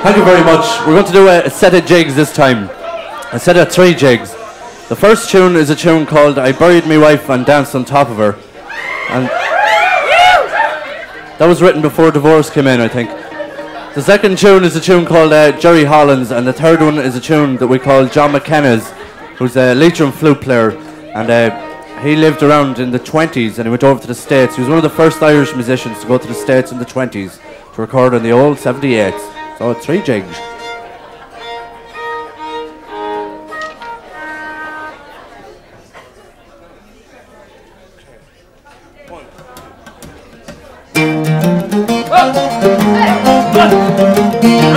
Thank you very much. We're going to do a, a set of jigs this time. A set of three jigs. The first tune is a tune called I Buried My Wife and Danced on Top of Her. And that was written before divorce came in, I think. The second tune is a tune called uh, Jerry Hollins, and the third one is a tune that we call John McKenna's, who's a Leitrim flute player. And uh, he lived around in the 20s and he went over to the States. He was one of the first Irish musicians to go to the States in the 20s to record on the old 78s. So three jigs. Hey!